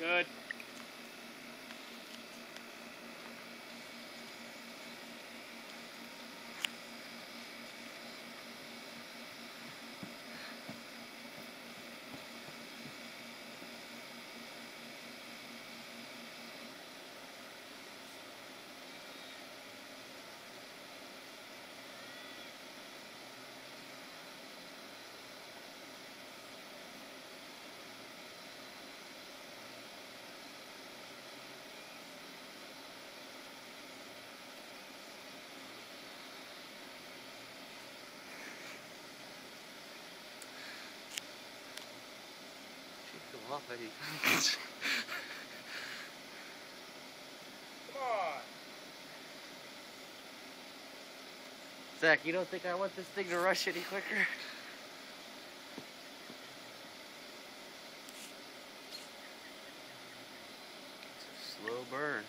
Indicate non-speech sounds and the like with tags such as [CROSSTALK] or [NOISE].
Good. Eddie. [LAUGHS] Come on. Zach, you don't think I want this thing to rush any quicker? Slow burn.